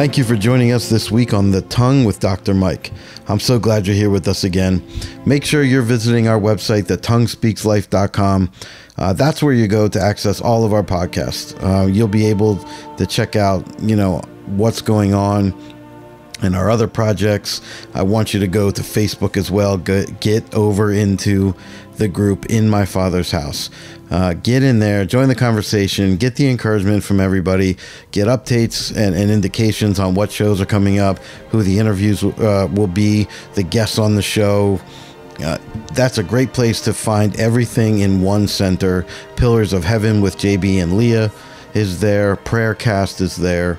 Thank you for joining us this week on The Tongue with Dr. Myke. I'm so glad you're here with us again. Make sure you're visiting our website, thetonguespeakslife.com. Uh, that's where you go to access all of our podcasts. Uh, you'll be able to check out, you know, what's going on and our other projects. I want you to go to Facebook as well. Get over into the group in my father's house. Uh, get in there, join the conversation, get the encouragement from everybody, get updates and, and indications on what shows are coming up, who the interviews uh, will be, the guests on the show. Uh, that's a great place to find everything in one center. Pillars of Heaven with JB and Leah is there, Prayercast is there.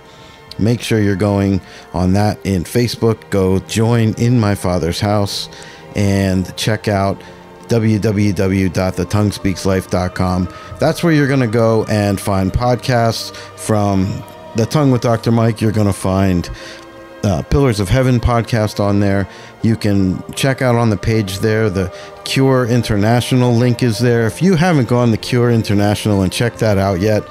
Make sure you're going on that in Facebook. Go join in my father's house and check out www.thetonguespeakslife.com. That's where you're going to go and find podcasts from The Tongue with Dr. Myke. You're going to find uh, Pillars of Heaven podcast on there. You can check out on the page there. The Cure International link is there. If you haven't gone to Cure International and checked that out yet,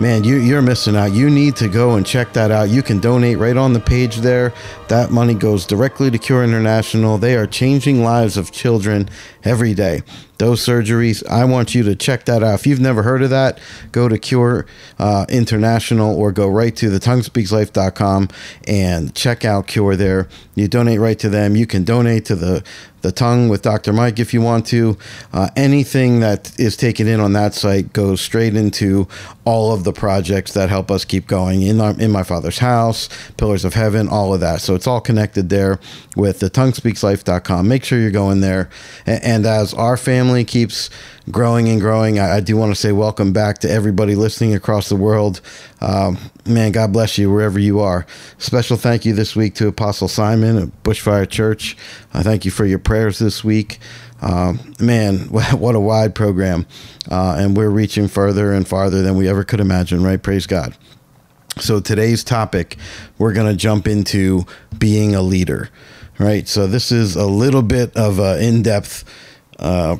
man, you, you're missing out. You need to go and check that out. You can donate right on the page there. That money goes directly to Cure International. They are changing lives of children every day. Those surgeries, I want you to check that out. If you've never heard of that, go to Cure uh, International or go right to the tonguespeakslife.com and check out Cure there. You donate right to them. You can donate to the the tongue with Dr. Myke if you want to. Uh, anything that is taken in on that site goes straight into all of the projects that help us keep going in our, in my father's house, Pillars of Heaven, all of that. So it's all connected there with the tonguespeakslife.com. Make sure you're going there. And, and as our family keeps growing and growing. I, I do want to say welcome back to everybody listening across the world. Um, man, God bless you wherever you are. Special thank you this week to Apostle Simon at Bushfire Church. I thank you for your prayers this week. Um, man, what a wide program. Uh, and we're reaching further and farther than we ever could imagine, right? Praise God. So today's topic, we're going to jump into being a leader, right? So this is a little bit of an in-depth uh,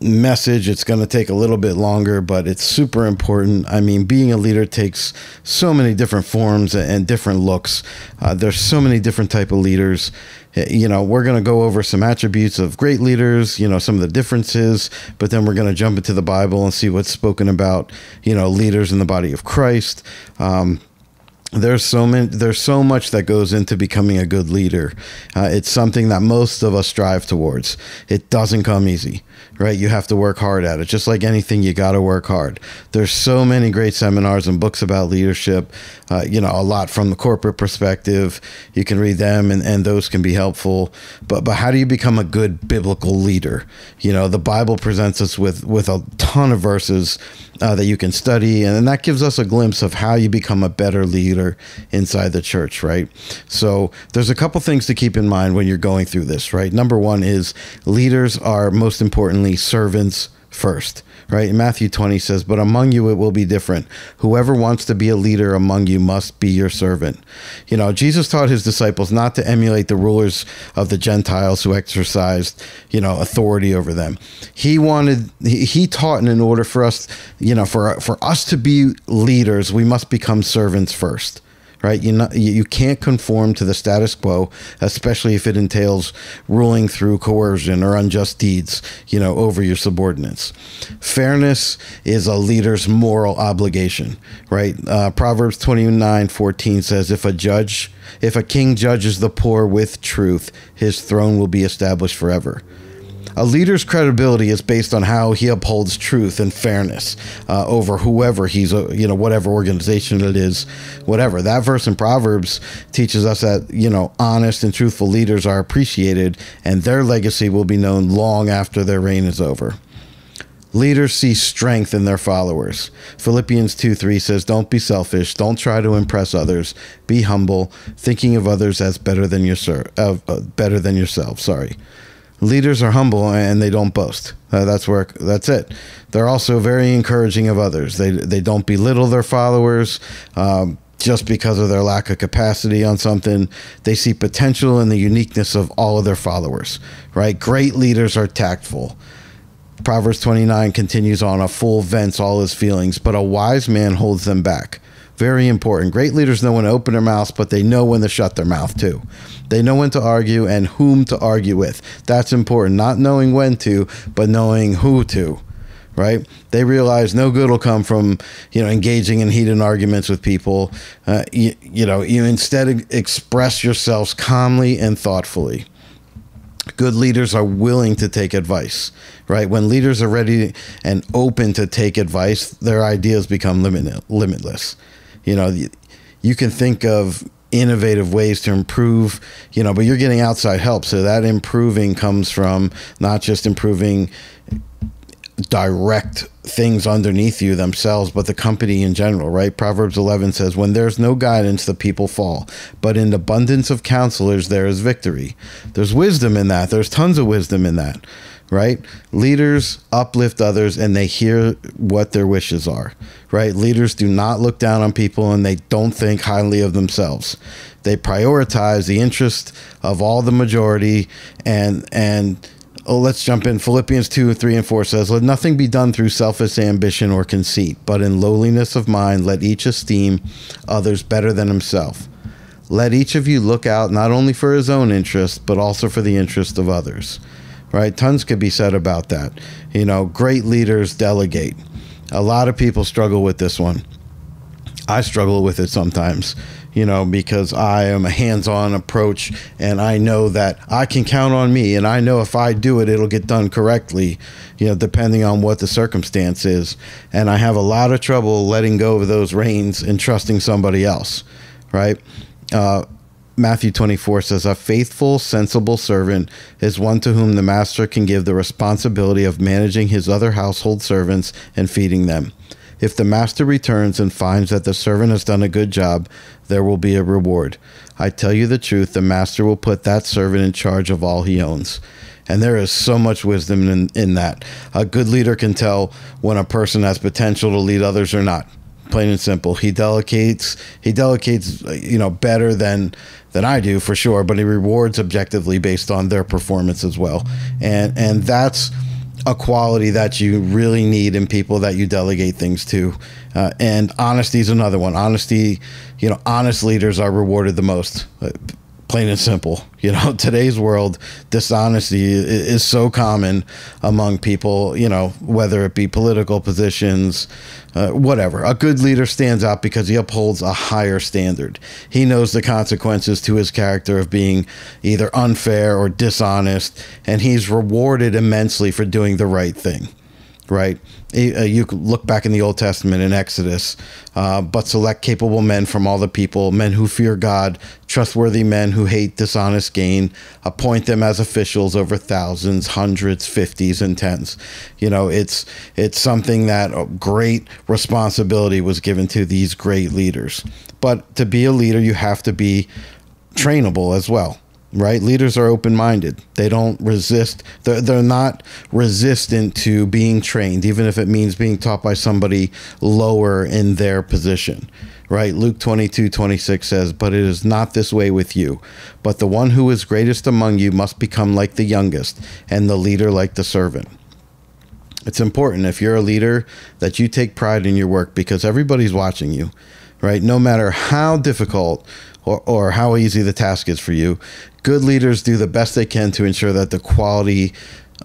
message. It's going to take a little bit longer, but it's super important. I mean, being a leader takes so many different forms and different looks. Uh, there's so many different type of leaders. Eh, you know, we're going to go over some attributes of great leaders, you know, some of the differences, but then we're going to jump into the Bible and see what's spoken about, you know, leaders in the body of Christ. Um, there's so many there's so much that goes into becoming a good leader. Uh, it's something that most of us strive towards. It doesn't come easy right? You have to work hard at it just like anything you got to work hard. There's so many great seminars and books about leadership uh, you know a lot from the corporate perspective. You can read them and, and those can be helpful. But but how do you become a good biblical leader? You know the bible presents us with with a ton of verses uh, that you can study and that gives us a glimpse of how you become a better leader inside the church right? So there's a couple things to keep in mind when you're going through this right? Number one is leaders are most importantly servants first right? Matthew 20 says, But among you it will be different. Whoever wants to be a leader among you must be your servant. You know, Jesus taught his disciples not to emulate the rulers of the Gentiles who exercised, you know, authority over them. He wanted, he, he taught, in order for us, you know, for, for us to be leaders, we must become servants first right? You you can't conform to the status quo, especially if it entails ruling through coercion or unjust deeds, you know, over your subordinates. Fairness is a leader's moral obligation, right? Uh, Proverbs 29, 14 says, if a judge, if a king judges the poor with truth, his throne will be established forever. A leader's credibility is based on how he upholds truth and fairness uh, over whoever he's, uh, you know, whatever organization it is, whatever. That verse in Proverbs teaches us that, you know, honest and truthful leaders are appreciated and their legacy will be known long after their reign is over. Leaders see strength in their followers. Philippians 2 3 says, Don't be selfish. Don't try to impress others. Be humble, thinking of others as better than, your, uh, better than yourself. Sorry leaders are humble and they don't boast. Uh, that's where that's it. They're also very encouraging of others. They they don't belittle their followers. Um, just because of their lack of capacity on something, they see potential in the uniqueness of all of their followers, right? Great leaders are tactful. Proverbs 29 continues on a fool vents all his feelings, but a wise man holds them back. Very important. Great leaders know when to open their mouths, but they know when to shut their mouth too. They know when to argue and whom to argue with. That's important. Not knowing when to, but knowing who to right? They realize no good will come from you know engaging in heated arguments with people. Uh, you, you know, you instead express yourselves calmly and thoughtfully. Good leaders are willing to take advice, right? When leaders are ready and open to take advice, their ideas become limit, limitless. You know, you can think of innovative ways to improve, you know, but you're getting outside help. So that improving comes from not just improving direct things underneath you themselves, but the company in general, right? Proverbs 11 says, When there's no guidance, the people fall, but in abundance of counselors, there is victory. There's wisdom in that. There's tons of wisdom in that, right? Leaders uplift others and they hear what their wishes are, right? Leaders do not look down on people and they don't think highly of themselves. They prioritize the interest of all the majority and, and, Oh, let's jump in. Philippians 2, 3, and 4 says, Let nothing be done through selfish ambition or conceit, but in lowliness of mind, let each esteem others better than himself. Let each of you look out not only for his own interest, but also for the interest of others. Right? Tons could be said about that. You know, great leaders delegate. A lot of people struggle with this one. I struggle with it sometimes you know, because I am a hands on approach and I know that I can count on me and I know if I do it, it'll get done correctly, you know, depending on what the circumstance is. And I have a lot of trouble letting go of those reins and trusting somebody else, right? Uh, Matthew 24 says, A faithful, sensible servant is one to whom the master can give the responsibility of managing his other household servants and feeding them. If the master returns and finds that the servant has done a good job, there will be a reward. I tell you the truth, the master will put that servant in charge of all he owns. And there is so much wisdom in, in that. A good leader can tell when a person has potential to lead others or not. Plain and simple. He delegates. He delegates, you know, better than than I do for sure. But he rewards objectively based on their performance as well. And and that's a quality that you really need in people that you delegate things to. Uh, and honesty is another one. Honesty, you know, honest leaders are rewarded the most. Plain and simple. You know, today's world, dishonesty is so common among people, you know, whether it be political positions, uh, whatever. A good leader stands out because he upholds a higher standard. He knows the consequences to his character of being either unfair or dishonest, and he's rewarded immensely for doing the right thing right? You look back in the Old Testament in Exodus, uh, but select capable men from all the people, men who fear God, trustworthy men who hate dishonest gain, appoint them as officials over thousands, hundreds, fifties, and tens. You know, it's it's something that great responsibility was given to these great leaders. But to be a leader, you have to be trainable as well right? Leaders are open minded. They don't resist, they're, they're not resistant to being trained, even if it means being taught by somebody lower in their position, right? Luke 22 26 says, But it is not this way with you. But the one who is greatest among you must become like the youngest, and the leader like the servant. It's important if you're a leader that you take pride in your work because everybody's watching you, right? No matter how difficult or, or how easy the task is for you. Good leaders do the best they can to ensure that the quality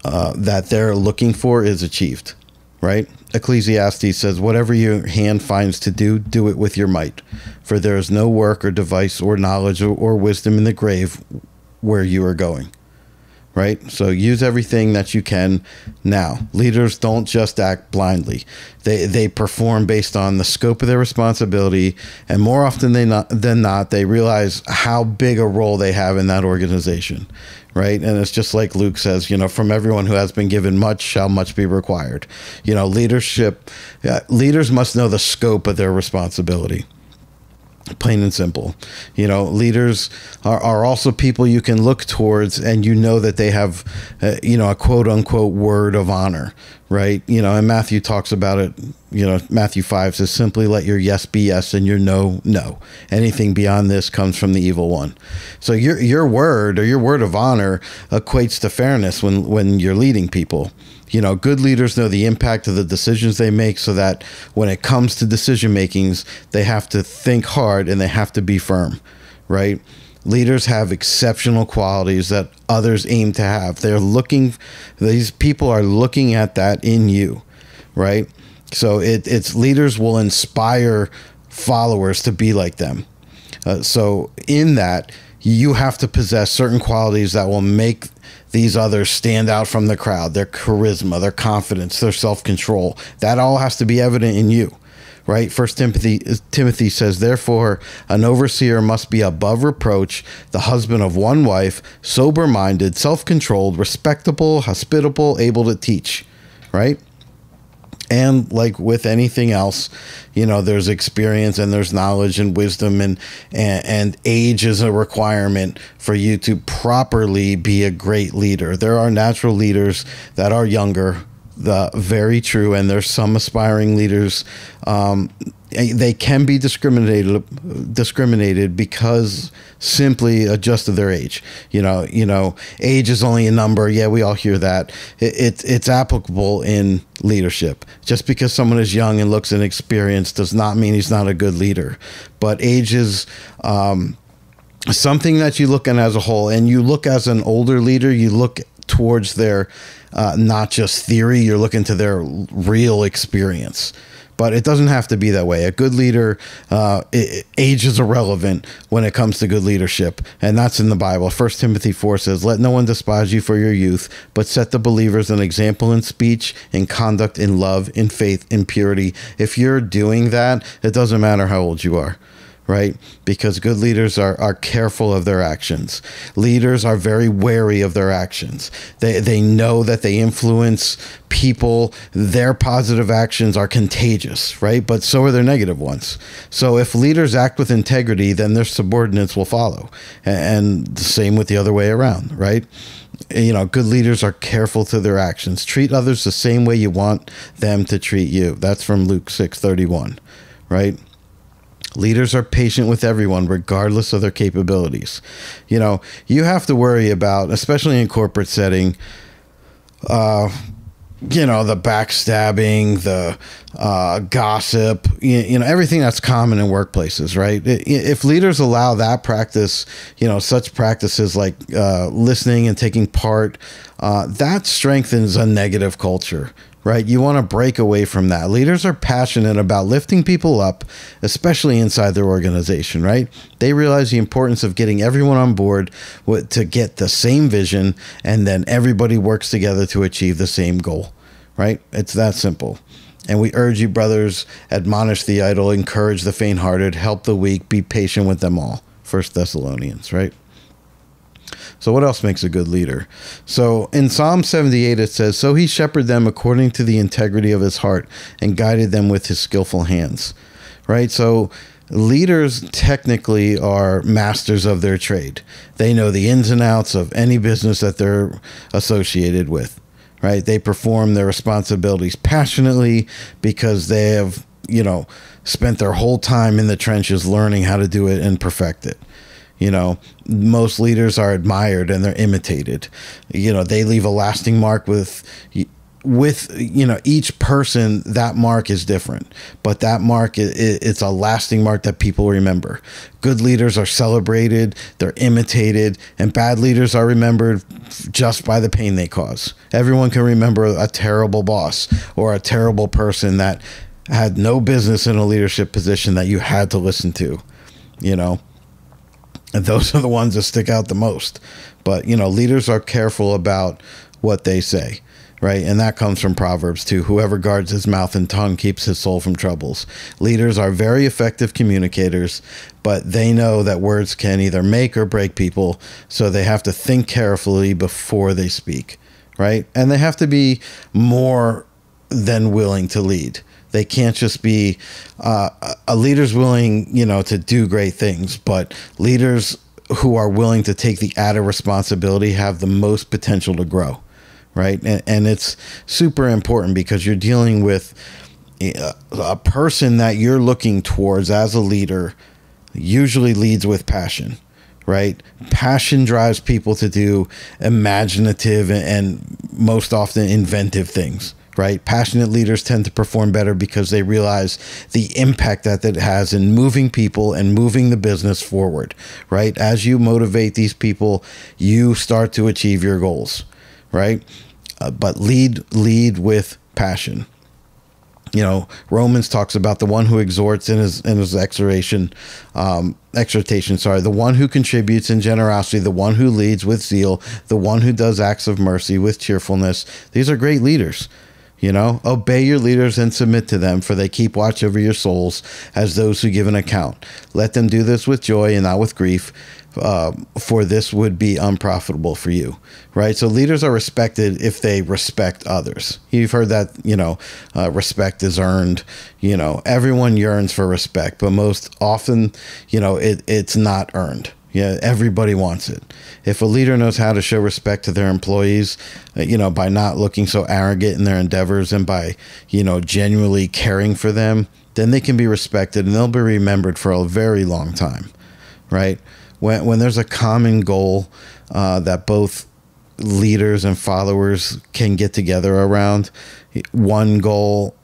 uh, that they're looking for is achieved, right? Ecclesiastes says, Whatever your hand finds to do, do it with your might. For there is no work or device or knowledge or, or wisdom in the grave where you are going right? So use everything that you can now. Leaders don't just act blindly. They they perform based on the scope of their responsibility and more often than not, than not they realize how big a role they have in that organization. Right. And it's just like Luke says, you know, from everyone who has been given much shall much be required. You know, leadership, uh, leaders must know the scope of their responsibility plain and simple you know leaders are, are also people you can look towards and you know that they have uh, you know a quote unquote word of honor right? You know, and Matthew talks about it, you know, Matthew 5 says, simply let your yes be yes and your no, no. Anything beyond this comes from the evil one. So your, your word or your word of honor equates to fairness when, when you're leading people. You know, good leaders know the impact of the decisions they make so that when it comes to decision makings, they have to think hard and they have to be firm, right? leaders have exceptional qualities that others aim to have. They're looking, these people are looking at that in you, right? So it, it's leaders will inspire followers to be like them. Uh, so in that, you have to possess certain qualities that will make these others stand out from the crowd their charisma, their confidence, their self control. That all has to be evident in you right? First Timothy Timothy says, therefore, an overseer must be above reproach, the husband of one wife, sober minded, self controlled, respectable, hospitable, able to teach, right? And like with anything else, you know, there's experience and there's knowledge and wisdom and, and and age is a requirement for you to properly be a great leader. There are natural leaders that are younger the very true, and there's some aspiring leaders. Um, they can be discriminated discriminated because simply just of their age. You know, you know, age is only a number. Yeah, we all hear that. It, it, it's applicable in leadership. Just because someone is young and looks inexperienced does not mean he's not a good leader. But age is. Um, something that you look at as a whole and you look as an older leader you look towards their uh, not just theory, you're looking to their real experience. But it doesn't have to be that way. A good leader, uh, it, age is irrelevant when it comes to good leadership. And that's in the Bible. First Timothy 4 says, Let no one despise you for your youth, but set the believers an example in speech, in conduct, in love, in faith, in purity. If you're doing that, it doesn't matter how old you are right? Because good leaders are, are careful of their actions. Leaders are very wary of their actions. They, they know that they influence people. Their positive actions are contagious, right? But so are their negative ones. So if leaders act with integrity, then their subordinates will follow. And the same with the other way around, right? you know good leaders are careful to their actions treat others the same way you want them to treat you that's from luke 6 31 right Leaders are patient with everyone, regardless of their capabilities. You know, you have to worry about, especially in corporate setting, uh, you know, the backstabbing, the uh, gossip, you, you, know, everything that's common in workplaces, right? If leaders allow that practice, you know, such practices like uh, listening and taking part, uh, that strengthens a negative culture right? You want to break away from that. Leaders are passionate about lifting people up, especially inside their organization, right? They realize the importance of getting everyone on board to get the same vision, and then everybody works together to achieve the same goal, right? It's that simple. And we urge you, brothers, admonish the idle, encourage the faint hearted, help the weak, be patient with them all. First Thessalonians, right? So, what else makes a good leader? So, in Psalm 78, it says, So he shepherded them according to the integrity of his heart and guided them with his skillful hands. Right? So, leaders technically are masters of their trade. They know the ins and outs of any business that they're associated with. Right? They perform their responsibilities passionately because they have, you know, spent their whole time in the trenches learning how to do it and perfect it. You know, most leaders are admired and they're imitated. You know, they leave a lasting mark with with you know each person that mark is different. But that mark it's a lasting mark that people remember. Good leaders are celebrated they're imitated and bad leaders are remembered just by the pain they cause. Everyone can remember a terrible boss or a terrible person that had no business in a leadership position that you had to listen to you know those are the ones that stick out the most. But, you know, leaders are careful about what they say, right? And that comes from Proverbs too. Whoever guards his mouth and tongue keeps his soul from troubles. Leaders are very effective communicators, but they know that words can either make or break people. So they have to think carefully before they speak, right? And they have to be more than willing to lead. They can't just be uh, a leader's willing, you know, to do great things, but leaders who are willing to take the added responsibility have the most potential to grow, right? And, and it's super important because you're dealing with a, a person that you're looking towards as a leader, usually leads with passion right? Passion drives people to do imaginative and most often inventive things, right? Passionate leaders tend to perform better because they realize the impact that that has in moving people and moving the business forward, right? As you motivate these people, you start to achieve your goals, right? Uh, but lead lead with passion you know romans talks about the one who exhorts in his in his exhortation um, exhortation sorry the one who contributes in generosity the one who leads with zeal the one who does acts of mercy with cheerfulness these are great leaders you know, obey your leaders and submit to them, for they keep watch over your souls as those who give an account. Let them do this with joy and not with grief, uh, for this would be unprofitable for you, right? So leaders are respected if they respect others. You've heard that, you know, uh, respect is earned. You know, everyone yearns for respect, but most often, you know, it, it's not earned yeah, everybody wants it. If a leader knows how to show respect to their employees, uh, you know, by not looking so arrogant in their endeavors and by, you know, genuinely caring for them, then they can be respected and they'll be remembered for a very long time, right? When, when there's a common goal uh, that both leaders and followers can get together around, one goal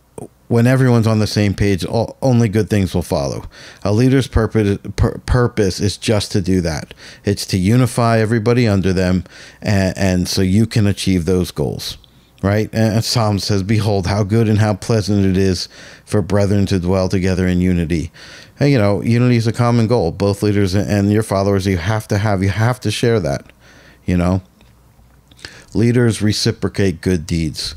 when everyone's on the same page, all, only good things will follow. A leader's purpose, pur- purpose is just to do that. It's to unify everybody under them, and, and so you can achieve those goals. Right? And Psalm says, Behold, how good and how pleasant it is for brethren to dwell together in unity. And, you know, unity is a common goal. Both leaders and your followers, you have to have, you have to share that. You know, leaders reciprocate good deeds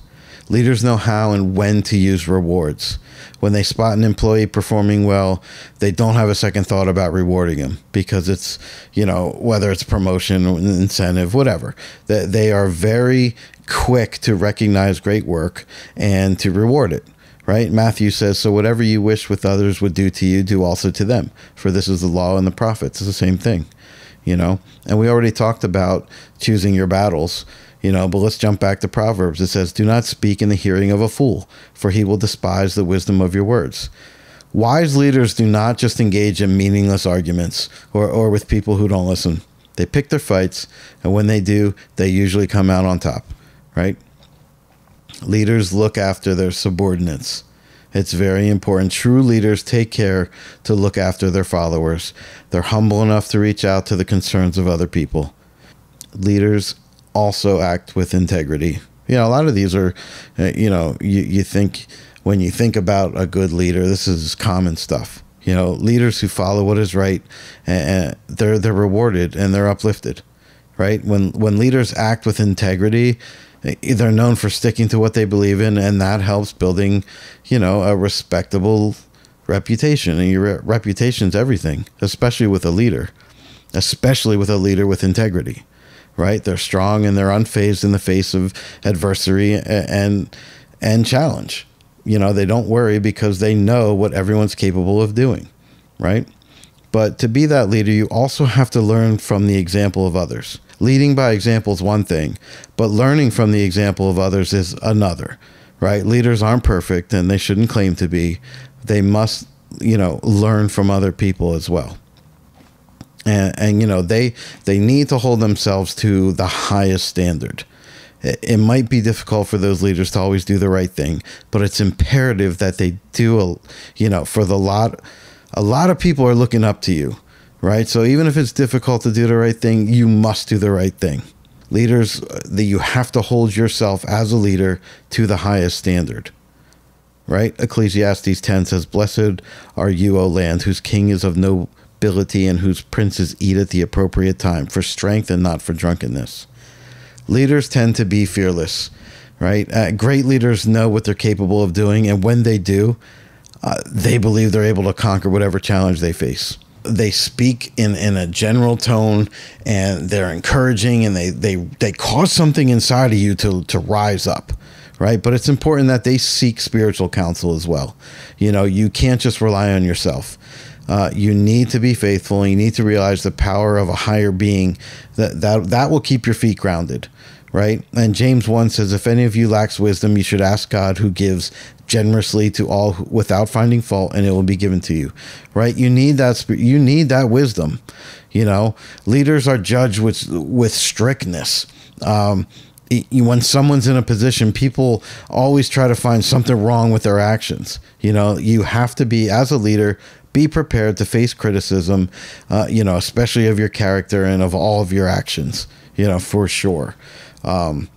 Leaders know how and when to use rewards. When they spot an employee performing well, they don't have a second thought about rewarding him because it's, you know, whether it's promotion, incentive, whatever. They are very quick to recognize great work and to reward it right? Matthew says, So whatever you wish with others would do to you, do also to them. For this is the law and the prophets. It's the same thing, you know? And we already talked about choosing your battles. You know, but let's jump back to Proverbs. It says, Do not speak in the hearing of a fool, for he will despise the wisdom of your words. Wise leaders do not just engage in meaningless arguments or, or with people who don't listen. They pick their fights, and when they do, they usually come out on top, right? Leaders look after their subordinates. It's very important. True leaders take care to look after their followers. They're humble enough to reach out to the concerns of other people. Leaders also act with integrity. You know, a lot of these are, uh, you know, you, you think when you think about a good leader, this is common stuff. You know, leaders who follow what is right, and they're they're rewarded and they're uplifted, right? When when leaders act with integrity, eh, they're known for sticking to what they believe in, and that helps building, you know, a respectable reputation. And your reputation is everything, especially with a leader, especially with a leader with integrity right? They're strong and they're unfazed in the face of adversity and and challenge. You know, they don't worry because they know what everyone's capable of doing, right? But to be that leader, you also have to learn from the example of others. Leading by example is one thing, but learning from the example of others is another, right? Leaders aren't perfect and they shouldn't claim to be. They must, you know, learn from other people as well and, and you know they they need to hold themselves to the highest standard. It, might be difficult for those leaders to always do the right thing but it's imperative that they do a you know for the lot a lot of people are looking up to you right? So even if it's difficult to do the right thing you must do the right thing. Leaders uh, that you have to hold yourself as a leader to the highest standard right? Ecclesiastes 10 says blessed are you o land whose king is of no ability and whose princes eat at the appropriate time for strength and not for drunkenness. Leaders tend to be fearless, right? Uh, great leaders know what they're capable of doing, and when they do, uh, they believe they're able to conquer whatever challenge they face. They speak in, in a general tone and they're encouraging and they, they, they cause something inside of you to, to rise up right? But it's important that they seek spiritual counsel as well. You know, you can't just rely on yourself. Uh, you need to be faithful. you need to realize the power of a higher being that, that that will keep your feet grounded, right? And James 1 says, If any of you lacks wisdom, you should ask God who gives generously to all without finding fault, and it will be given to you, right? You need that, you need that wisdom. You know, leaders are judged with, with strictness. Um, when someone's in a position, people always try to find something wrong with their actions. You know, you have to be, as a leader, be prepared to face criticism, uh, you know, especially of your character and of all of your actions, you know, for sure. Um,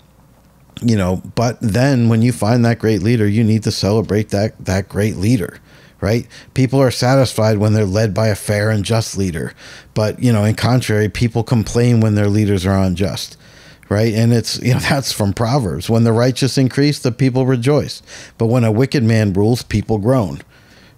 you know, but then when you find that great leader, you need to celebrate that that great leader, right? People are satisfied when they're led by a fair and just leader, but you know, in contrary, people complain when their leaders are unjust, right? And it's you know that's from Proverbs. When the righteous increase, the people rejoice, but when a wicked man rules, people groan.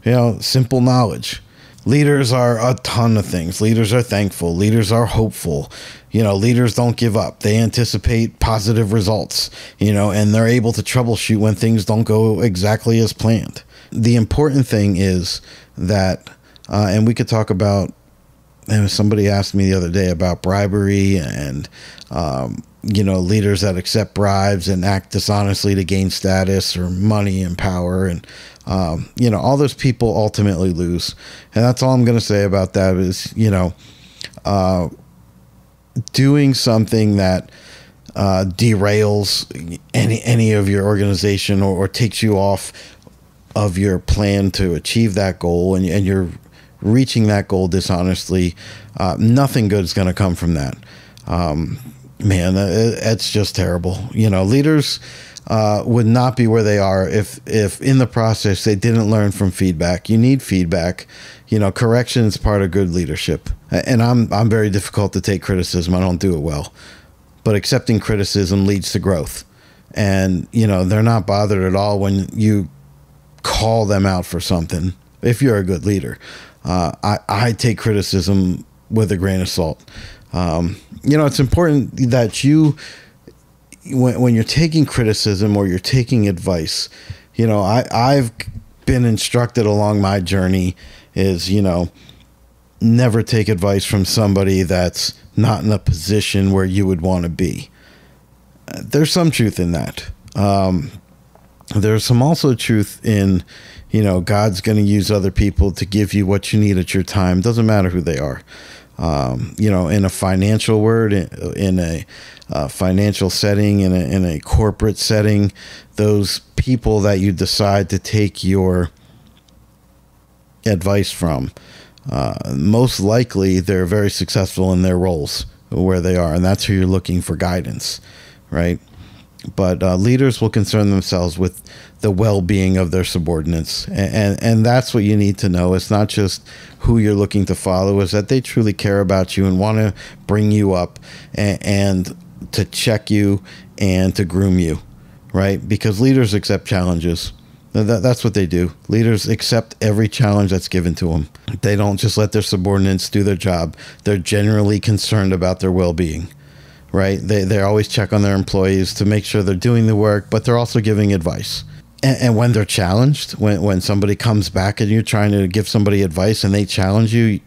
You know, simple knowledge. Leaders are a ton of things. Leaders are thankful. Leaders are hopeful. You know, leaders don't give up. They anticipate positive results, you know, and they're able to troubleshoot when things don't go exactly as planned. The important thing is that, uh, and we could talk about, and somebody asked me the other day about bribery and, um, you know, leaders that accept bribes and act dishonestly to gain status or money and power. And, um, you know, all those people ultimately lose. And that's all I'm going to say about that is, you know, uh, doing something that uh, derails any any of your organization or, or, takes you off of your plan to achieve that goal and, and you're reaching that goal dishonestly, uh, nothing good is going to come from that. Um, man, it, it's just terrible. You know, leaders uh, would not be where they are if if in the process they didn't learn from feedback. You need feedback. You know, correction is part of good leadership. And I'm I'm very difficult to take criticism. I don't do it well. But accepting criticism leads to growth. And, you know, they're not bothered at all when you call them out for something if you're a good leader. Uh, I, I take criticism with a grain of salt. Um, you know, it's important that you when, when you're taking criticism or you're taking advice, you know, I, I've been instructed along my journey is, you know, never take advice from somebody that's not in a position where you would want to be. There's some truth in that. Um, there's some also truth in, you know, God's going to use other people to give you what you need at your time. Doesn't matter who they are. Um, you know, in a financial word, in, in a uh, financial setting, in a, in a corporate setting, those people that you decide to take your advice from, uh, most likely they're very successful in their roles where they are, and that's who you're looking for guidance, right? But uh, leaders will concern themselves with the well-being of their subordinates, and, and, and that's what you need to know. It's not just who you're looking to follow; is that they truly care about you and want to bring you up and, and to check you and to groom you, right? Because leaders accept challenges. That, that's what they do. Leaders accept every challenge that's given to them. They don't just let their subordinates do their job. They're generally concerned about their well being, right? They, they always check on their employees to make sure they're doing the work, but they're also giving advice. And, and when they're challenged, when, when somebody comes back and you're trying to give somebody advice and they challenge you,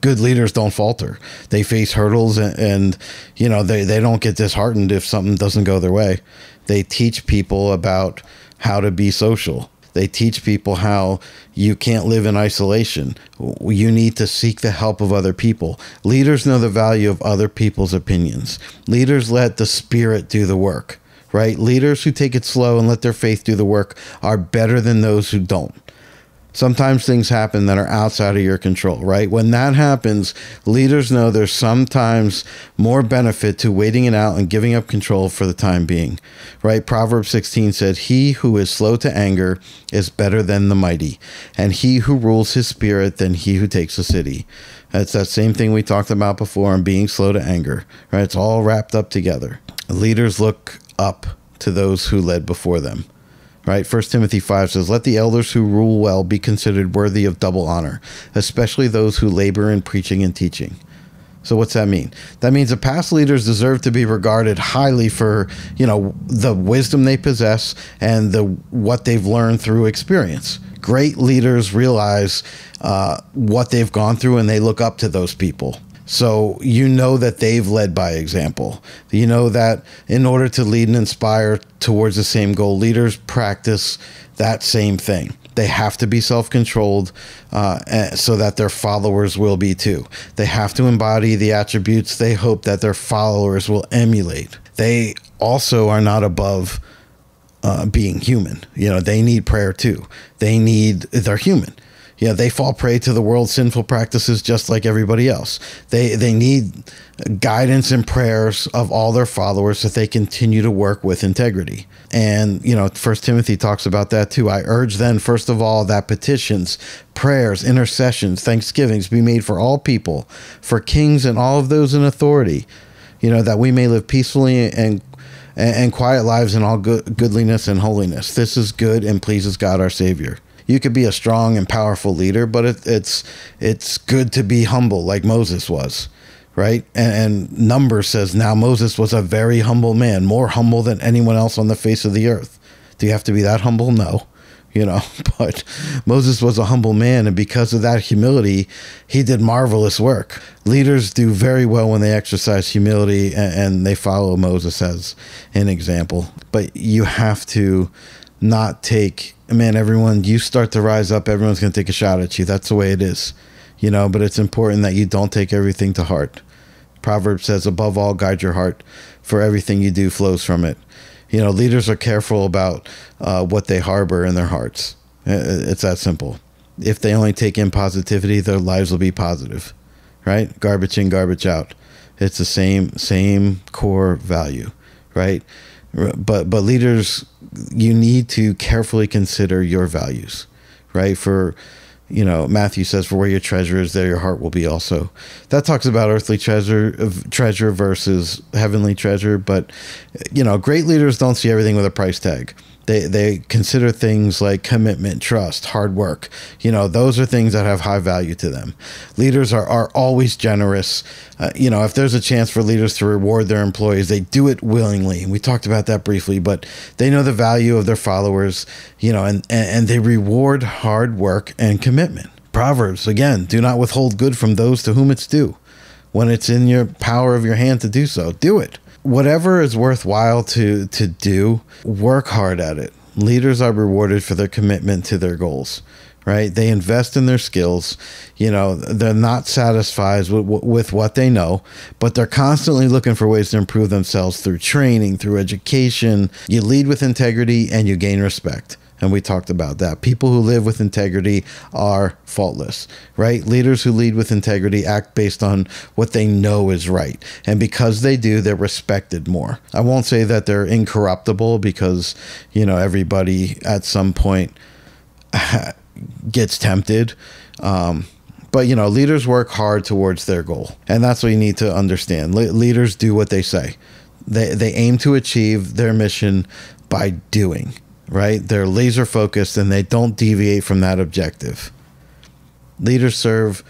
good leaders don't falter. They face hurdles and, and, you know, they, they don't get disheartened if something doesn't go their way. They teach people about how to be social. They teach people how you can't live in isolation. You need to seek the help of other people. Leaders know the value of other people's opinions. Leaders let the spirit do the work, right? Leaders who take it slow and let their faith do the work are better than those who don't sometimes things happen that are outside of your control, right? When that happens, leaders know there's sometimes more benefit to waiting it out and giving up control for the time being, right? Proverbs 16 said, He who is slow to anger is better than the mighty, and he who rules his spirit than he who takes a city. That's that same thing we talked about before on being slow to anger, right? It's all wrapped up together. Leaders look up to those who led before them right? First Timothy 5 says, Let the elders who rule well be considered worthy of double honor, especially those who labor in preaching and teaching. So what's that mean? That means the past leaders deserve to be regarded highly for, you know, the wisdom they possess and the what they've learned through experience. Great leaders realize uh, what they've gone through and they look up to those people. So you know that they've led by example. You know that in order to lead and inspire towards the same goal, leaders practice that same thing. They have to be self controlled uh, eh, so that their followers will be too. They have to embody the attributes they hope that their followers will emulate. They also are not above uh, being human. You know, they need prayer too. They need, they're human yeah, they fall prey to the world's sinful practices just like everybody else. They they need guidance and prayers of all their followers that they continue to work with integrity. And you know, First Timothy talks about that too. I urge then, first of all, that petitions, prayers, intercessions, thanksgivings be made for all people, for kings and all of those in authority. You know, that we may live peacefully and and quiet lives in all good, goodliness and holiness. This is good and pleases God our Savior you could be a strong and powerful leader, but it, it's it's good to be humble, like Moses was, right? And, and Numbers says now Moses was a very humble man, more humble than anyone else on the face of the earth. Do you have to be that humble? No you know but moses was a humble man and because of that humility he did marvelous work leaders do very well when they exercise humility and, and, they follow moses as an example but you have to not take man, everyone, you start to rise up, everyone's going to take a shot at you. That's the way it is, you know, but it's important that you don't take everything to heart. Proverbs says, above all, guide your heart, for everything you do flows from it. You know, leaders are careful about uh, what they harbor in their hearts. It's that simple. If they only take in positivity, their lives will be positive, right? Garbage in, garbage out. It's the same same core value, right? But but leaders you need to carefully consider your values, right? For you know, Matthew says, "For where your treasure is, there your heart will be also." That talks about earthly treasure, uh, treasure versus heavenly treasure. But you know, great leaders don't see everything with a price tag. They they consider things like commitment, trust, hard work. You know, those are things that have high value to them. Leaders are are always generous. Uh, you know, if there's a chance for leaders to reward their employees, they do it willingly. We talked about that briefly, but they know the value of their followers. You know, and and, and they reward hard work and commitment. Proverbs again: Do not withhold good from those to whom it's due. When it's in your power of your hand to do so, do it whatever is worthwhile to to do, work hard at it. Leaders are rewarded for their commitment to their goals right? They invest in their skills. You know, they're not satisfied with, with what they know, but they're constantly looking for ways to improve themselves through training, through education. You lead with integrity and you gain respect. And we talked about that. People who live with integrity are faultless, right? Leaders who lead with integrity act based on what they know is right. And because they do, they're respected more. I won't say that they're incorruptible because, you know, everybody at some point gets tempted. Um, but, you know, leaders work hard towards their goal. And that's what you need to understand. Le- leaders do what they say, they, they aim to achieve their mission by doing right? They're laser focused and they don't deviate from that objective. Leaders serve,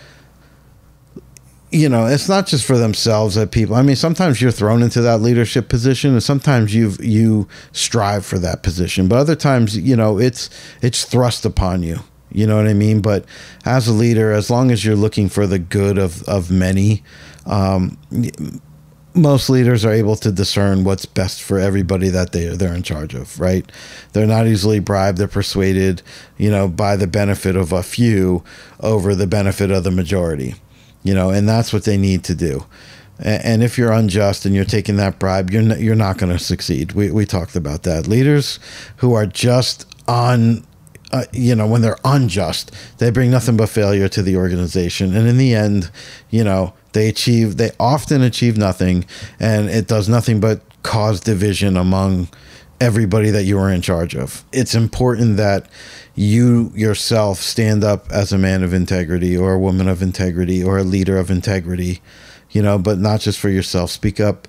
you know, it's not just for themselves that people. I mean, sometimes you're thrown into that leadership position, and sometimes you you strive for that position, but other times, you know, it's it's thrust upon you. You know what I mean? But as a leader, as long as you're looking for the good of of many, um, most leaders are able to discern what's best for everybody that they they're in charge of, right? They're not easily bribed, they're persuaded, you know, by the benefit of a few over the benefit of the majority. You know, and that's what they need to do. And if you're unjust and you're taking that bribe, you're not, you're not going to succeed. We we talked about that. Leaders who are just on uh, you know, when they're unjust, they bring nothing but failure to the organization. And in the end, you know, they achieve, they often achieve nothing, and it does nothing but cause division among everybody that you are in charge of. It's important that you yourself stand up as a man of integrity or a woman of integrity or a leader of integrity, you know, but not just for yourself. Speak up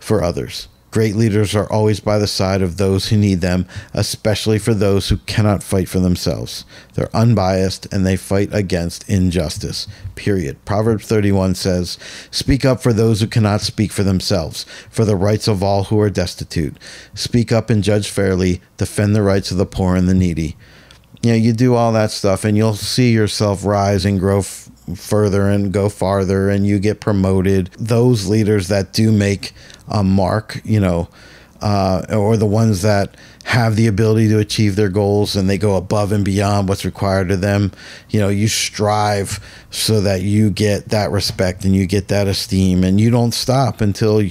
for others. Great leaders are always by the side of those who need them, especially for those who cannot fight for themselves. They're unbiased and they fight against injustice. Period. Proverbs 31 says, Speak up for those who cannot speak for themselves, for the rights of all who are destitute. Speak up and judge fairly, defend the rights of the poor and the needy. You know, you do all that stuff and you'll see yourself rise and grow further and go farther and you get promoted. Those leaders that do make a mark, you know, uh, or the ones that have the ability to achieve their goals and they go above and beyond what's required of them. You know, you strive so that you get that respect and you get that esteem and you don't stop until,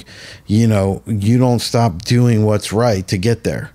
you know, you don't stop doing what's right to get there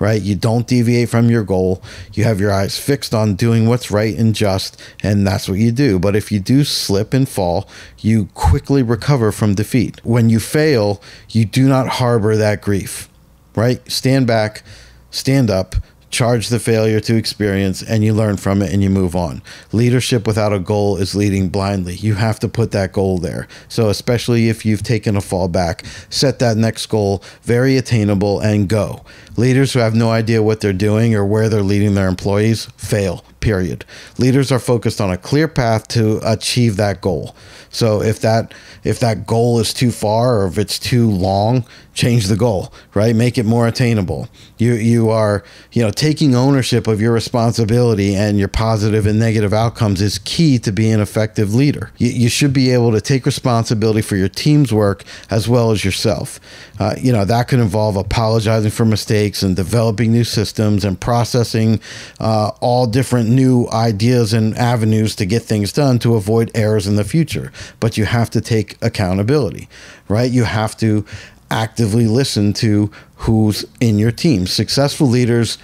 right? You don't deviate from your goal. You have your eyes fixed on doing what's right and just, and that's what you do. But if you do slip and fall, you quickly recover from defeat. When you fail, you do not harbor that grief, right? Stand back, stand up, charge the failure to experience and you learn from it and you move on. Leadership without a goal is leading blindly. You have to put that goal there. So, especially if you've taken a fall back, set that next goal very attainable and go. Leaders who have no idea what they're doing or where they're leading their employees fail, period. Leaders are focused on a clear path to achieve that goal. So if that if that goal is too far or if it's too long, change the goal, right? Make it more attainable. You you are, you know, taking ownership of your responsibility and your positive and negative outcomes is key to being an effective leader. You, you should be able to take responsibility for your team's work as well as yourself. Uh, you know, that could involve apologizing for mistakes and developing new systems and processing uh, all different new ideas and avenues to get things done to avoid errors in the future. But you have to take accountability, right? You have to actively listen to who's in your team. Successful leaders.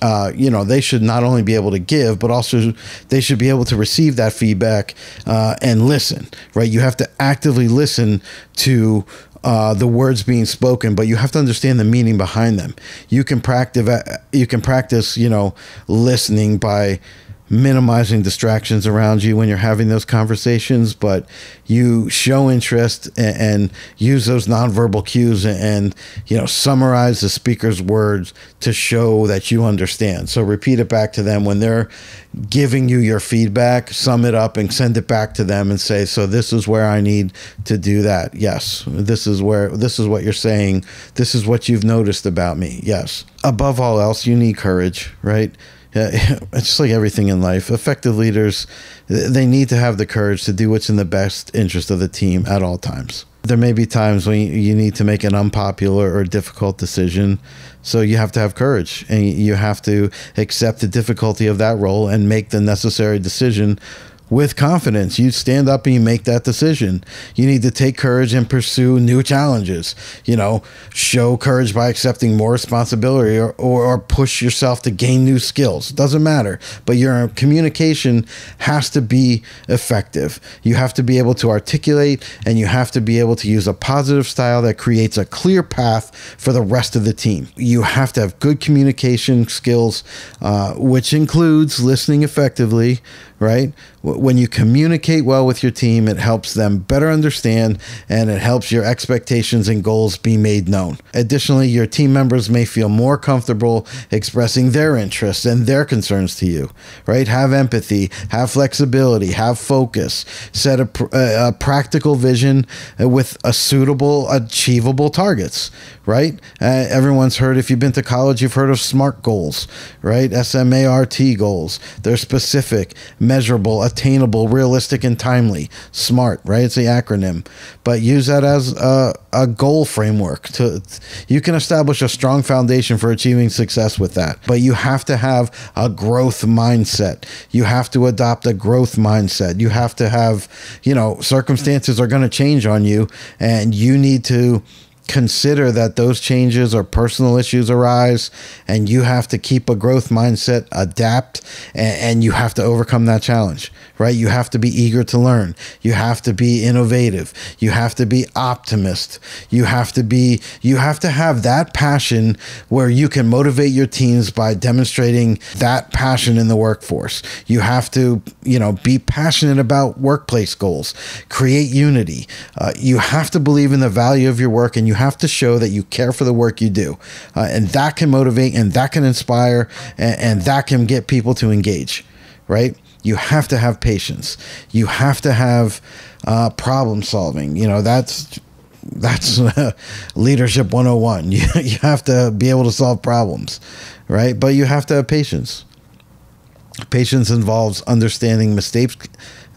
Uh, you know they should not only be able to give but also they should be able to receive that feedback uh, and listen right you have to actively listen to uh, the words being spoken, but you have to understand the meaning behind them. You can practice. You can practice. You know, listening by minimizing distractions around you when you're having those conversations, but you show interest and, and, use those nonverbal cues and, and, you know summarize the speaker's words to show that you understand. So repeat it back to them when they're giving you your feedback, sum it up and send it back to them and say, "So this is where I need to do that." Yes. This is where this is what you're saying. This is what you've noticed about me. Yes. Above all else, you need courage, right? it's just like everything in life. Effective leaders, they need to have the courage to do what's in the best interest of the team at all times. There may be times when you need to make an unpopular or difficult decision. So you have to have courage and you have to accept the difficulty of that role and make the necessary decision with confidence. You stand up and you make that decision. You need to take courage and pursue new challenges. You know, show courage by accepting more responsibility or, or, or push yourself to gain new skills. Doesn't matter. But your communication has to be effective. You have to be able to articulate and you have to be able to use a positive style that creates a clear path for the rest of the team. You have to have good communication skills, uh, which includes listening effectively right? When you communicate well with your team, it helps them better understand and it helps your expectations and goals be made known. Additionally, your team members may feel more comfortable expressing their interests and their concerns to you, right? Have empathy, have flexibility, have focus, set a, a practical vision with a suitable, achievable targets, right? Uh, everyone's heard, if you've been to college, you've heard of SMART goals, right? S M A R T goals. They're specific, measurable, attainable, realistic, and timely. SMART, right? It's the acronym. But use that as a, a goal framework. To You can establish a strong foundation for achieving success with that. But you have to have a growth mindset. You have to adopt a growth mindset. You have to have, you know, circumstances are going to change on you, and you need to consider that those changes or personal issues arise and you have to keep a growth mindset adapt and, and, you have to overcome that challenge right? You have to be eager to learn. You have to be innovative. You have to be optimist. You have to be you have to have that passion where you can motivate your teams by demonstrating that passion in the workforce. You have to you know be passionate about workplace goals. Create unity. Uh, you have to believe in the value of your work and you have to show that you care for the work you do. Uh, and that can motivate and that can inspire and, and that can get people to engage, right? You have to have patience. You have to have uh, problem solving. You know, that's that's leadership 101 you, you have to be able to solve problems right but you have to have patience patience involves understanding mistakes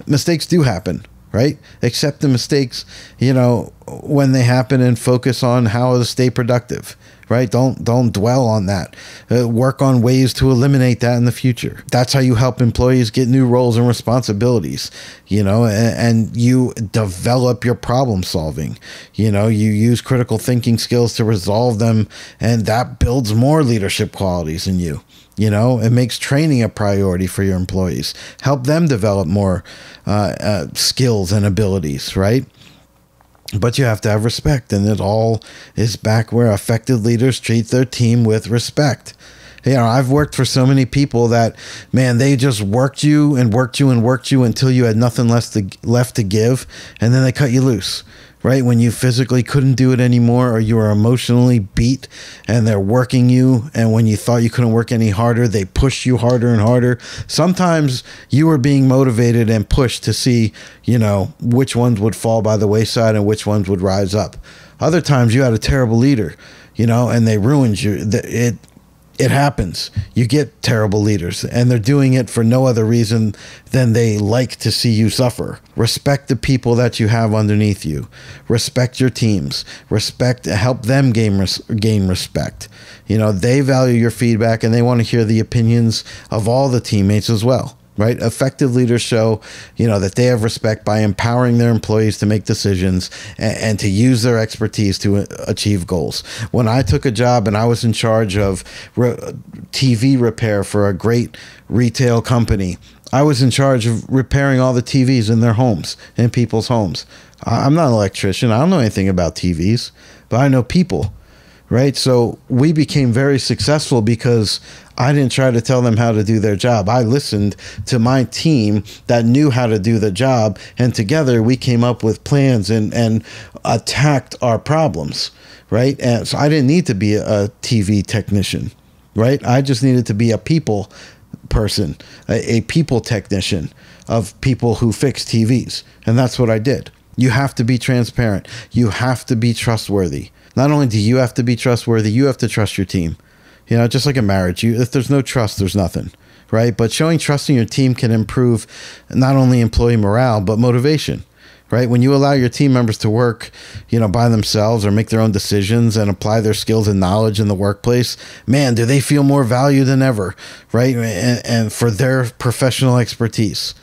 mistakes do happen, right? Accept the mistakes, you know, when they happen and focus on how to stay productive right? Don't don't dwell on that. Uh, work on ways to eliminate that in the future. That's how you help employees get new roles and responsibilities you know and, and you develop your problem solving. You know you use critical thinking skills to resolve them and that builds more leadership qualities in you you know it makes training a priority for your employees. Help them develop more uh, uh, skills and abilities right? But you have to have respect and it all is back where effective leaders treat their team with respect. You know i've worked for so many people that man they just worked you and worked you and worked you until you had nothing less to, left to give and then they cut you loose right? When you physically couldn't do it anymore or you were emotionally beat and they're working you. And when you thought you couldn't work any harder, they pushed you harder and harder. Sometimes you were being motivated and pushed to see, you know, which ones would fall by the wayside and which ones would rise up. Other times you had a terrible leader, you know, and they ruined you. It, it happens. You get terrible leaders, and they're doing it for no other reason than they like to see you suffer. Respect the people that you have underneath you. Respect your teams. Respect, help them gain res- gain respect. You know they value your feedback, and they want to hear the opinions of all the teammates as well right? Effective leaders show, you know, that they have respect by empowering their employees to make decisions and, and, to use their expertise to achieve goals. When I took a job and I was in charge of re- TV repair for a great retail company, I was in charge of repairing all the TVs in their homes, in people's homes. I'm not an electrician. I don't know anything about TVs, but I know people right? So we became very successful because I didn't try to tell them how to do their job. I listened to my team that knew how to do the job, and together we came up with plans and, and attacked our problems, right? And so I didn't need to be a TV technician, right? I just needed to be a people person, a, a people technician of people who fix TVs. And that's what I did. You have to be transparent. You have to be trustworthy not only do you have to be trustworthy, you have to trust your team. You know, just like a marriage, you, if there's no trust, there's nothing, right? But showing trust in your team can improve not only employee morale, but motivation, right? When you allow your team members to work, you know, by themselves or make their own decisions and apply their skills and knowledge in the workplace, man, do they feel more valued than ever, right? And, and for their professional expertise.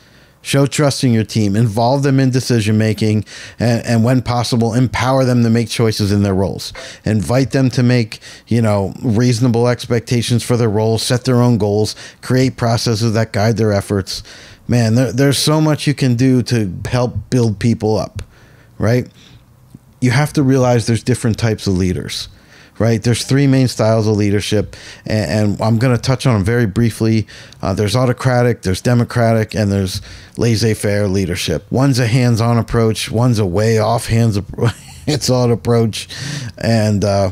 Show trust in your team, involve them in decision making, and, and, when possible, empower them to make choices in their roles. Invite them to make, you know, reasonable expectations for their roles, set their own goals, create processes that guide their efforts. Man, there, there's so much you can do to help build people up, right? You have to realize there's different types of leaders right? There's three main styles of leadership, and, and I'm going to touch on them very briefly. Uh, there's autocratic, there's democratic, and there's laissez-faire leadership. One's a hands-on approach, one's a way off hands it's on approach, and uh,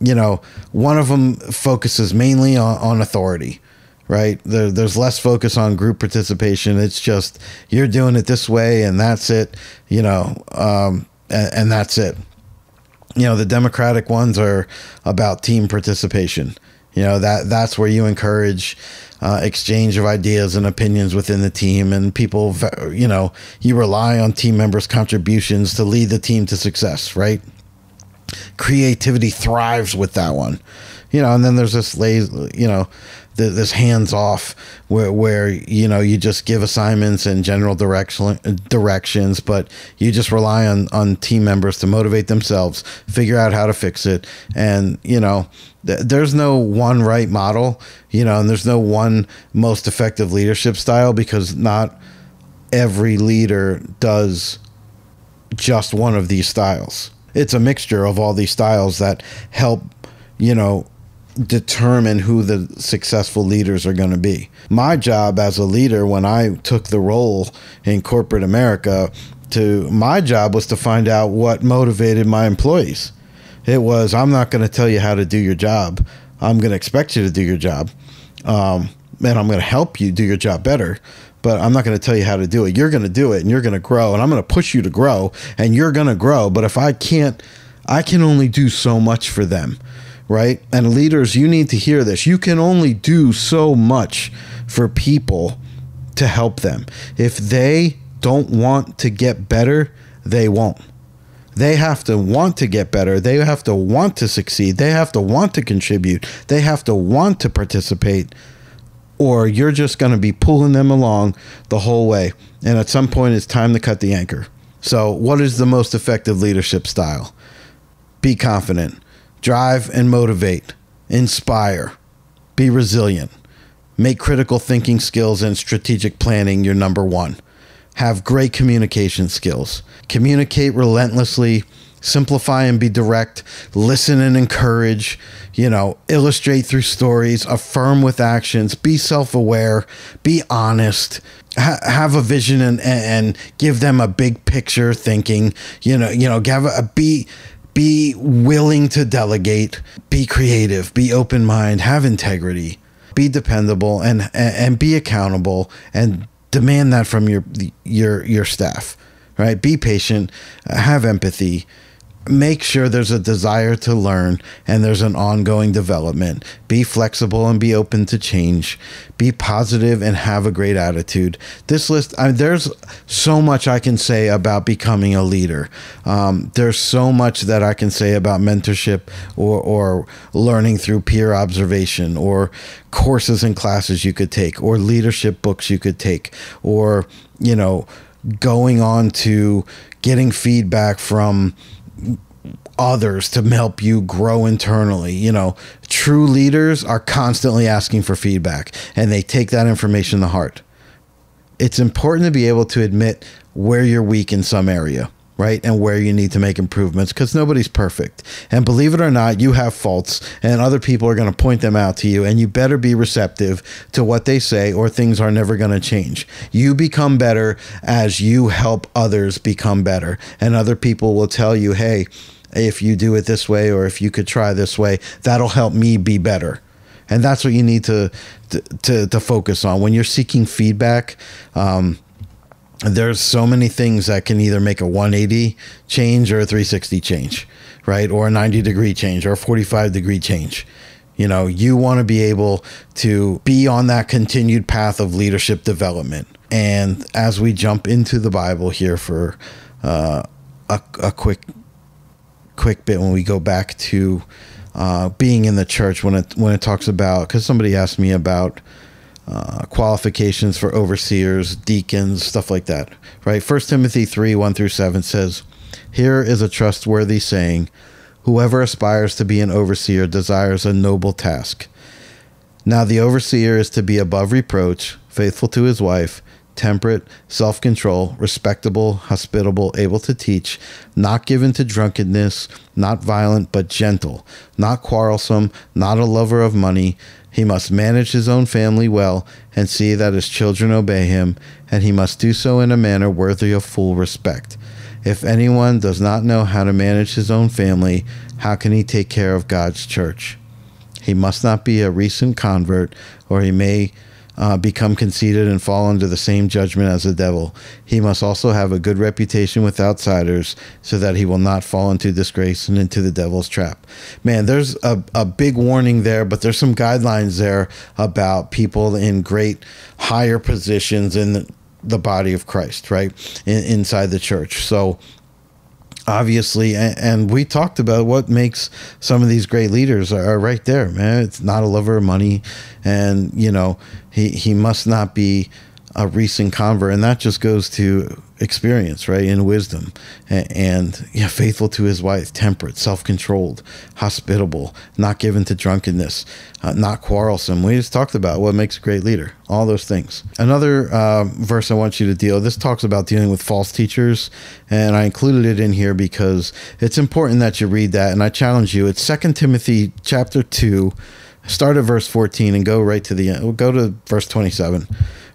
you know, one of them focuses mainly on, on authority. Right there, there's less focus on group participation. It's just you're doing it this way, and that's it. You know, um, and, and that's it you know the democratic ones are about team participation. You know that that's where you encourage uh, exchange of ideas and opinions within the team and people you know you rely on team members contributions to lead the team to success right? Creativity thrives with that one. You know and then there's this lazy you know this hands off where where you know you just give assignments and general direction directions but you just rely on on team members to motivate themselves figure out how to fix it. And you know th- there's no one right model you know and there's no one most effective leadership style because not every leader does just one of these styles. It's a mixture of all these styles that help you know determine who the successful leaders are going to be. My job as a leader when I took the role in corporate America to my job was to find out what motivated my employees. It was I'm not going to tell you how to do your job. I'm going to expect you to do your job. Um, and I'm going to help you do your job better but I'm not going to tell you how to do it. You're going to do it and you're going to grow and I'm going to push you to grow and you're going to grow. But if I can't, I can only do so much for them right? And leaders, you need to hear this. You can only do so much for people to help them. If they don't want to get better, they won't. They have to want to get better. They have to want to succeed. They have to want to contribute. They have to want to participate. Or you're just going to be pulling them along the whole way. And at some point, it's time to cut the anchor. So, what is the most effective leadership style? Be confident, drive and motivate, inspire, be resilient, make critical thinking skills and strategic planning your number one have great communication skills. Communicate relentlessly, simplify and be direct, listen and encourage, you know, illustrate through stories, affirm with actions, be self aware, be honest. Ha- have a vision and, and give them a big picture thinking. You know, you know, give a, be be willing to delegate, be creative, be open mind, have integrity, be dependable, and and be accountable, and demand that from your your your staff right? Be patient have empathy make sure there's a desire to learn and there's an ongoing development. Be flexible and be open to change. Be positive and have a great attitude. This list, I there's so much I can say about becoming a leader. Um, there's so much that I can say about mentorship or, or learning through peer observation or courses and classes you could take or leadership books you could take or, you know, going on to getting feedback from others to help you grow internally. You know, true leaders are constantly asking for feedback and they take that information to heart. It's important to be able to admit where you're weak in some area right? And where you need to make improvements because nobody's perfect. And believe it or not, you have faults, and other people are going to point them out to you. And you better be receptive to what they say, or things are never going to change. You become better as you help others become better. And other people will tell you, hey, if you do it this way, or if you could try this way, that'll help me be better. And that's what you need to to, to, focus on when you're seeking feedback. Um, there's so many things that can either make a 180 change or a 360 change, right? Or a 90 degree change or a 45 degree change. You know, you want to be able to be on that continued path of leadership development. And as we jump into the Bible here for uh, a, a quick, quick bit, when we go back to uh, being in the church, when it when it talks about, because somebody asked me about uh, qualifications for overseers, deacons, stuff like that, right? First Timothy 3 1 through 7 says, Here is a trustworthy saying Whoever aspires to be an overseer desires a noble task. Now, the overseer is to be above reproach, faithful to his wife, temperate, self control, respectable, hospitable, able to teach, not given to drunkenness, not violent, but gentle, not quarrelsome, not a lover of money he must manage his own family well and see that his children obey him, and he must do so in a manner worthy of full respect. If anyone does not know how to manage his own family, how can he take care of God's church? He must not be a recent convert, or he may uh, become conceited and fall under the same judgment as the devil. He must also have a good reputation with outsiders so that he will not fall into disgrace and into the devil's trap. Man, there's a, a big warning there, but there's some guidelines there about people in great higher positions in the the body of Christ, right? In, inside the church. So, obviously and, we talked about what makes some of these great leaders are right there man. It's not a lover of money and you know he he must not be a recent convert. And that just goes to experience right in wisdom. And, and yeah faithful to his wife temperate self-controlled hospitable not given to drunkenness uh, not quarrelsome. We just talked about what makes a great leader all those things. Another uh, verse i want you to deal with this talks about dealing with false teachers and i included it in here because it's important that you read that and i challenge you. It's second timothy chapter 2 start at verse 14 and go right to the end. We'll go to verse 27,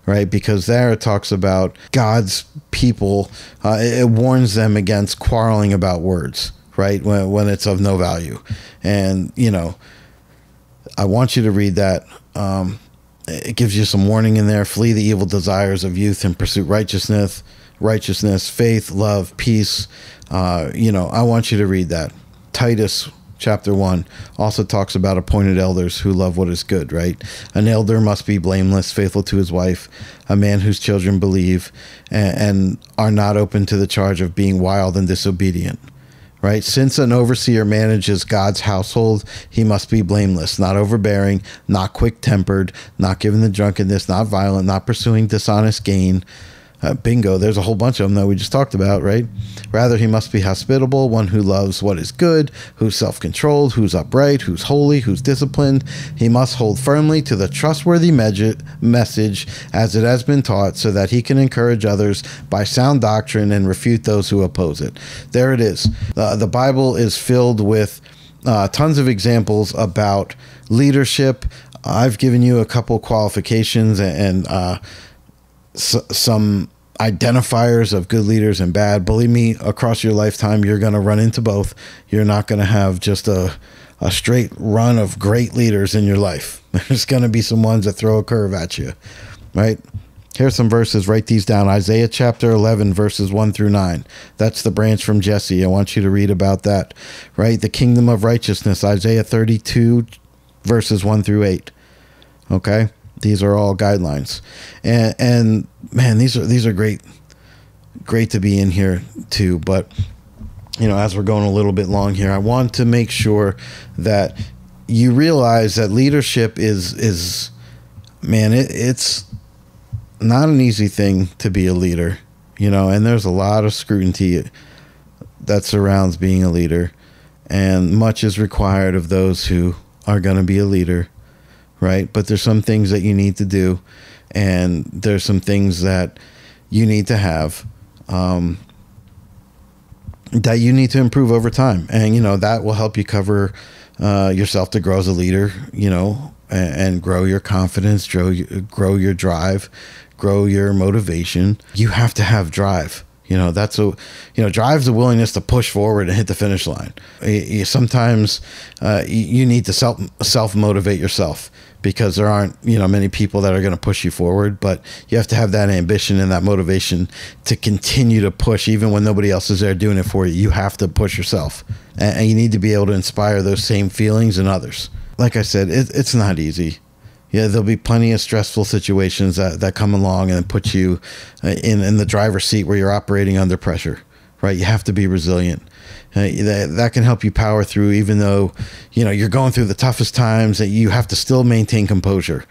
right? Because there it talks about God's people. Uh, it, warns them against quarreling about words, right? When, when it's of no value. And, you know, I want you to read that. Um, it gives you some warning in there. Flee the evil desires of youth and pursue righteousness, righteousness, faith, love, peace. Uh, you know, I want you to read that. Titus chapter 1 also talks about appointed elders who love what is good, right? An elder must be blameless, faithful to his wife, a man whose children believe and, and are not open to the charge of being wild and disobedient right? Since an overseer manages God's household, he must be blameless, not overbearing, not quick tempered, not given to drunkenness, not violent, not pursuing dishonest gain, uh, bingo, there's a whole bunch of them that we just talked about, right? Rather, he must be hospitable, one who loves what is good, who's self controlled, who's upright, who's holy, who's disciplined. He must hold firmly to the trustworthy message as it has been taught, so that he can encourage others by sound doctrine and refute those who oppose it. There it is. Uh, the Bible is filled with uh, tons of examples about leadership. I've given you a couple qualifications and, and uh, some identifiers of good leaders and bad. Believe me, across your lifetime, you're going to run into both. You're not going to have just a, a straight run of great leaders in your life. There's going to be some ones that throw a curve at you, right? Here's some verses. Write these down. Isaiah chapter 11, verses 1 through 9. That's the branch from Jesse. I want you to read about that, right? The kingdom of righteousness, Isaiah 32, verses 1 through 8. Okay? These are all guidelines, and and man, these are these are great, great to be in here too. But you know, as we're going a little bit long here, I want to make sure that you realize that leadership is is man, it, it's not an easy thing to be a leader, you know, and there's a lot of scrutiny that surrounds being a leader, and much is required of those who are going to be a leader right? But there's some things that you need to do, and there's some things that you need to have um, that you need to improve over time, and you know that will help you cover uh, yourself to grow as a leader, you know, and, and grow your confidence, grow grow your drive, grow your motivation. You have to have drive you know, that's a, you know, drives the willingness to push forward and hit the finish line. You, you, sometimes uh, you need to self self motivate yourself because there aren't you know many people that are going to push you forward but you have to have that ambition and that motivation to continue to push even when nobody else is there doing it for you you have to push yourself and, and you need to be able to inspire those same feelings in others like i said it, it's not easy yeah, there'll be plenty of stressful situations that, that come along and put you uh, in, in the driver's seat where you're operating under pressure, right? You have to be resilient. Uh, that, that can help you power through, even though, you know, you're going through the toughest times that you have to still maintain composure.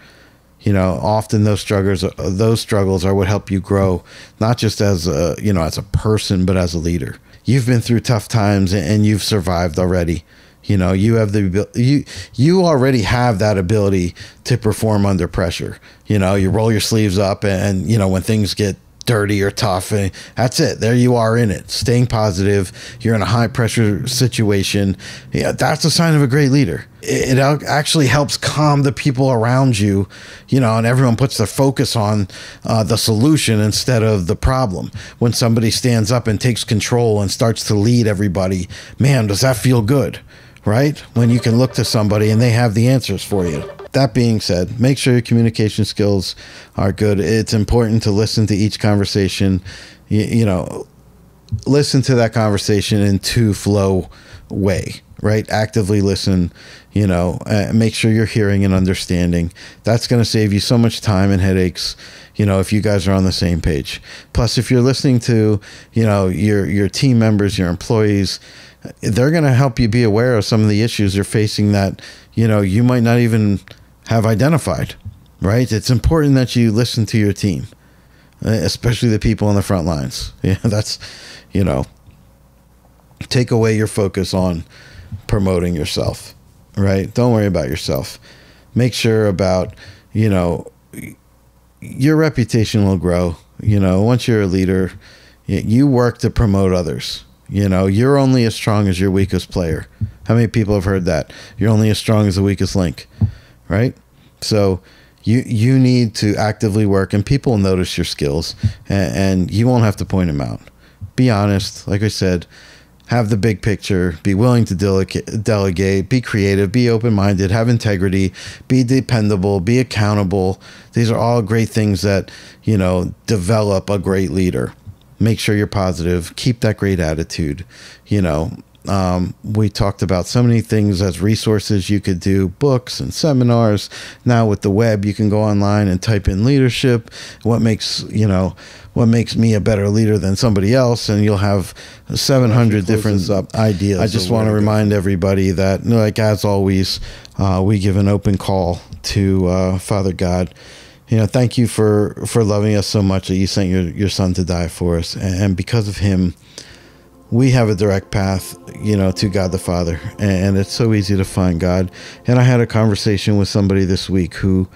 You know, often those struggles, those struggles are what help you grow, not just as a, you know, as a person, but as a leader. You've been through tough times and you've survived already you know, you have the you you already have that ability to perform under pressure. You know, you roll your sleeves up, and you know when things get dirty or tough, and that's it. There you are in it, staying positive. You're in a high pressure situation. Yeah, that's a sign of a great leader. It, it actually helps calm the people around you, you know, and everyone puts their focus on uh, the solution instead of the problem. When somebody stands up and takes control and starts to lead everybody, man, does that feel good? Right? When you can look to somebody and they have the answers for you. That being said, make sure your communication skills are good. It's important to listen to each conversation. You, you know, listen to that conversation in two flow way, right? Actively listen, you know, uh, make sure you're hearing and understanding. That's going to save you so much time and headaches, you know, if you guys are on the same page. Plus, if you're listening to, you know, your your team members, your employees, they're going to help you be aware of some of the issues you're facing that you know you might not even have identified right? It's important that you listen to your team eh, especially the people on the front lines. Yeah that's you know take away your focus on promoting yourself right? Don't worry about yourself. Make sure about you know your reputation will grow. You know once you're a leader you work to promote others you know, you're only as strong as your weakest player. How many people have heard that? You're only as strong as the weakest link, right? So you you need to actively work, and people notice your skills, and, and you won't have to point them out. Be honest, like I said. Have the big picture. Be willing to delegate, delegate. Be creative. Be open minded. Have integrity. Be dependable. Be accountable. These are all great things that you know develop a great leader make sure you're positive, keep that great attitude, you know, Um, we talked about so many things as resources you could do, books and seminars. Now with the web, you can go online and type in leadership. What makes you know what makes me a better leader than somebody else, and you'll have 700 different ideas. I just want to remind everybody that, like as always, uh, we give an open call to uh, Father God you know, thank you for for loving us so much that you sent your your son to die for us, and because of him, we have a direct path, you know, to God the Father, and it's so easy to find God. And I had a conversation with somebody this week who,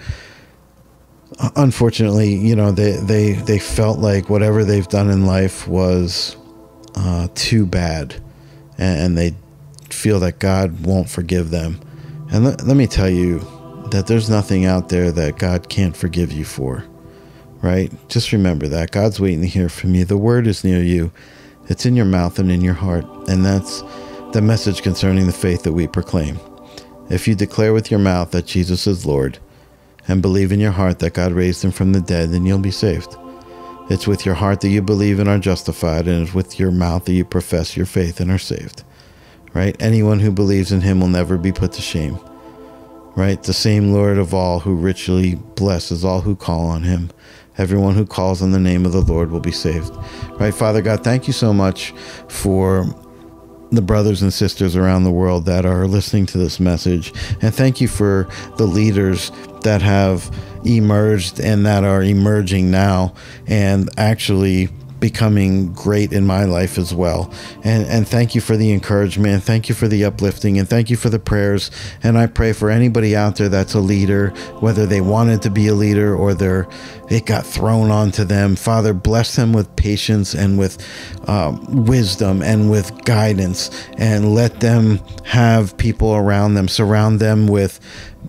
unfortunately, you know, they they they felt like whatever they've done in life was uh, too bad, and, they feel that God won't forgive them. And let, let me tell you that there's nothing out there that God can't forgive you for, right? Just remember that. God's waiting to hear from you. The word is near you, it's in your mouth and in your heart. And that's the message concerning the faith that we proclaim. If you declare with your mouth that Jesus is Lord and believe in your heart that God raised him from the dead, then you'll be saved. It's with your heart that you believe and are justified, and it's with your mouth that you profess your faith and are saved. Right? Anyone who believes in him will never be put to shame right? The same Lord of all who richly blesses all who call on him. Everyone who calls on the name of the Lord will be saved. Right? Father God, thank you so much for the brothers and sisters around the world that are listening to this message. And thank you for the leaders that have emerged and that are emerging now and actually becoming great in my life as well. And and thank you for the encouragement. Thank you for the uplifting and thank you for the prayers. And I pray for anybody out there that's a leader, whether they wanted to be a leader or they're it got thrown onto them. Father, bless them with patience and with um, wisdom and with guidance, and let them have people around them. Surround them with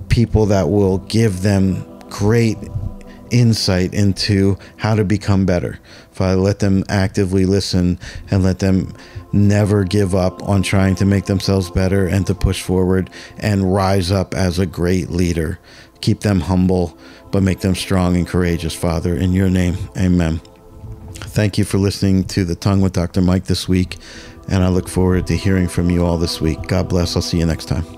people that will give them great insight into how to become better. Father, let them actively listen and let them never give up on trying to make themselves better and to push forward and rise up as a great leader. Keep them humble, but make them strong and courageous, Father. In your name, amen. Thank you for listening to The Tongue with Dr. Myke this week, and I look forward to hearing from you all this week. God bless. I'll see you next time.